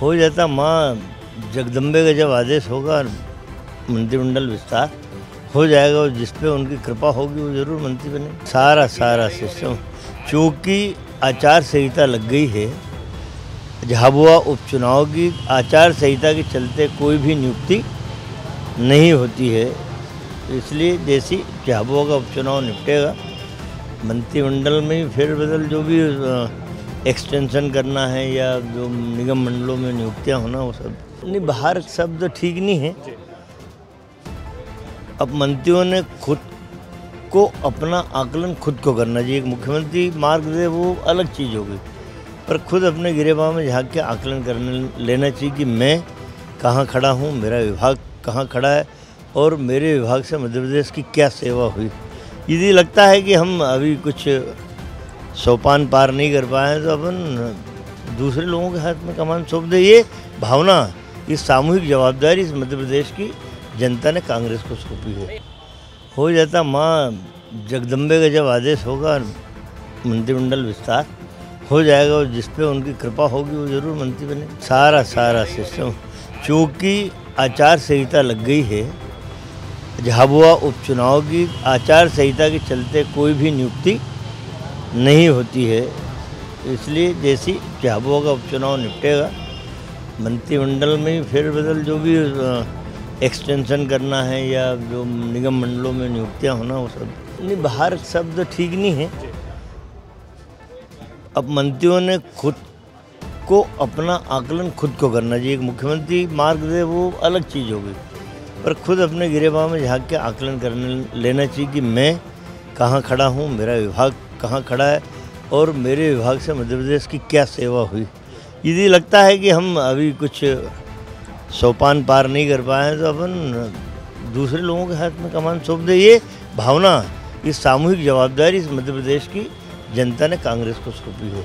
हो जाता माँ, जगदम्बे का जब आदेश होगा मंत्रिमंडल विस्तार हो जाएगा और जिस पे उनकी कृपा होगी, वो ज़रूर मंत्री बने। सारा सारा सिस्टम। चूँकि आचार संहिता लग गई है, झाबुआ उपचुनाव की आचार संहिता के चलते कोई भी नियुक्ति नहीं होती है। इसलिए जैसी झाबुआ का उपचुनाव निपटेगा, मंत्रिमंडल में ही फेरबदल जो भी एक्सटेंशन करना है या जो निगम मंडलों में नियुक्तियाँ होना वो सब। नहीं बाहर शब्द ठीक नहीं है। अब मंत्रियों ने खुद को अपना आकलन खुद को करना चाहिए। एक मुख्यमंत्री मार्ग दे वो अलग चीज़ होगी। पर खुद अपने गिरेबान में झाँक के आकलन करने लेना चाहिए कि मैं कहाँ खड़ा हूँ मेरा विभाग कहाँ खड़ा है और मेरे विभाग से मध्य प्रदेश की क्या सेवा हुई। यदि लगता है कि हम अभी कुछ सोपान पार नहीं कर पाए तो अपन दूसरे लोगों के हाथ में कमान सौंप दे। ये भावना, ये सामूहिक जवाबदारी इस मध्य प्रदेश की जनता ने कांग्रेस को सौंपी है। हो जाता माँ जगदम्बे का जब आदेश होगा, मंत्रिमंडल विस्तार हो जाएगा और जिस पे उनकी कृपा होगी, वो ज़रूर मंत्री बने। सारा सारा सिस्टम, चूँकि आचार संहिता लग गई है, झाबुआ उपचुनाव की आचार संहिता के चलते कोई भी नियुक्ति नहीं होती है। इसलिए जैसी झाबुआ का उपचुनाव निपटेगा, मंत्रिमंडल में ही फेरबदल जो भी एक्सटेंशन करना है या जो निगम मंडलों में नियुक्तियाँ होना, वो सब। नहीं, बाहर शब्द ठीक नहीं है। अब मंत्रियों ने खुद को अपना आकलन खुद को करना चाहिए। एक मुख्यमंत्री मार्ग दे, वो अलग चीज़ होगी। पर खुद अपने गिरेबान में झाँक के आकलन करने लेना चाहिए कि मैं कहाँ खड़ा हूँ, मेरा विभाग कहाँ खड़ा है और मेरे विभाग से मध्य प्रदेश की क्या सेवा हुई। यदि लगता है कि हम अभी कुछ सोपान पार नहीं कर पाए तो अपन दूसरे लोगों के हाथ में कमान सौंप दे। ये भावना, ये सामूहिक जवाबदारी इस मध्य प्रदेश की जनता ने कांग्रेस को सौंपी है।